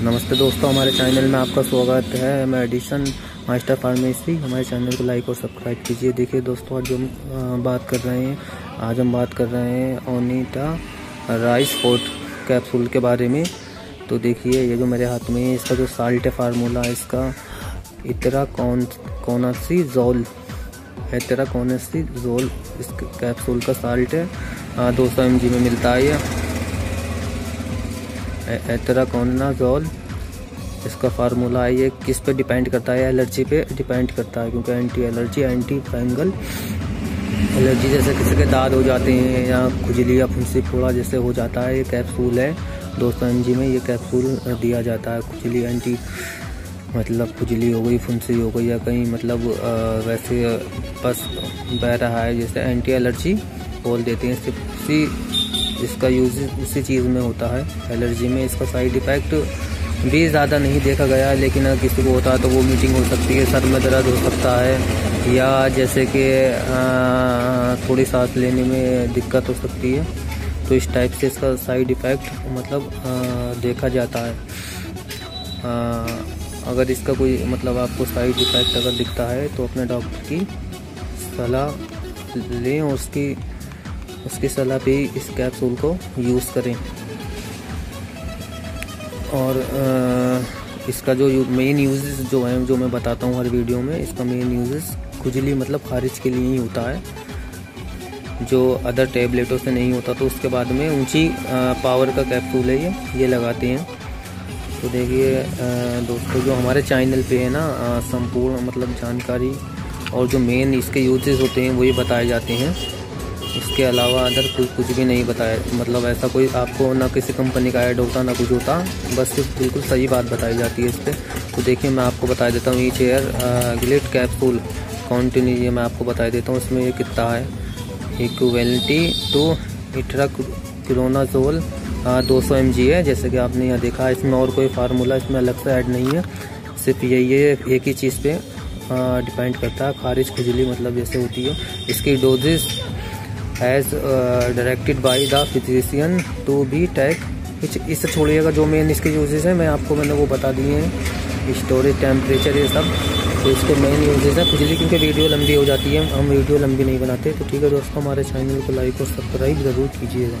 नमस्ते दोस्तों, हमारे चैनल में आपका स्वागत है। मैं एडिशन मास्टर फार्मेसी हमारे चैनल को लाइक और सब्सक्राइब कीजिए। देखिए दोस्तों, आज हम बात कर रहे हैं, आज हम बात कर रहे हैं ओनिटा राइस फोर्ट कैप्सूल के बारे में। तो देखिए, ये जो मेरे हाथ में है, इसका जो साल्ट है फार्मूला है, इसका इतरा कौन कौन सी जोल है तेरा कौन सी जोल इस कैप्सूल का साल्ट है? दो सौ एम में मिलता है एतराकोनाजोल इसका फार्मूला है ये किस पे डिपेंड करता है? एलर्जी पे डिपेंड करता है, क्योंकि anti allergy, anti fungal, allergy जैसे किसी के दाद हो जाते हैं या खुजली या फुंसी फोड़ा जैसे हो जाता है, ये कैप्सूल है। दो सौ एम में ये कैप्सूल दिया जाता है, खुजली, एंटी मतलब खुजली हो गई, फुंसी हो गई या कहीं मतलब वैसे बस बह रहा है, जैसे एंटी एलर्जी बोल देते हैं इसी इसका यूज़ उसी चीज़ में होता है एलर्जी में। इसका साइड इफ़ेक्ट भी ज़्यादा नहीं देखा गया लेकिन अगर किसी को होता है तो वो मीटिंग हो सकती है सर में दर्द हो सकता है या जैसे कि थोड़ी सांस लेने में दिक्कत हो सकती है। तो इस टाइप से इसका साइड इफ़ेक्ट मतलब आ, देखा जाता है। आ, अगर इसका कोई मतलब आपको साइड इफ़ेक्ट अगर दिखता है तो अपने डॉक्टर की सलाह लें उसकी उसकी सलाह पे इस कैप्सूल को यूज़ करें। और आ, इसका जो मेन यूजेस जो है जो मैं बताता हूँ हर वीडियो में इसका मेन यूजेस खुजली मतलब खारिज के लिए ही होता है। जो अदर टेबलेटों से नहीं होता तो उसके बाद में ऊँची पावर का कैप्सूल है ये ये लगाते हैं। तो देखिए दोस्तों जो हमारे चैनल पे है ना संपूर्ण मतलब जानकारी और जो मेन इसके यूजेस होते हैं वही बताए जाते हैं। इसके अलावा अदर कुछ कुछ भी नहीं बताया। मतलब ऐसा कोई आपको ना किसी कंपनी का ऐड होता, ना कुछ होता। बस सिर्फ़ बिल्कुल सही बात बताई जाती है इस पर तो देखिए, मैं आपको बता देता हूँ ईच एयर ग्लिट कैप्सूल कॉन्टिन्यू ये मैं आपको बता देता हूँ, इसमें ये कितना है? एक इक्वेलिटी टू इट्रा क्रोनाजोल दो सौ एम है। जैसे कि आपने यहाँ देखा, इसमें और कोई फार्मूला इसमें अलग से ऐड नहीं है। सिर्फ़ यही है एक ही चीज़ पे डिपेंड करता है। खारिज खुजली मतलब जैसे होती है। इसकी doses as directed by the physician to be take कुछ इससे छोड़िएगा जो मेन इसके यूजेस हैं, मैं आपको मैंने वो बता दिए हैं। स्टोरेज टेम्परेचर ये सब तो इसके मेन यूजेस हैं। फिर क्योंकि वीडियो लंबी हो जाती है, हम वीडियो लंबी नहीं बनाते। तो ठीक है दोस्तों, हमारे चैनल को लाइक और सब्सक्राइब ज़रूर कीजिएगा।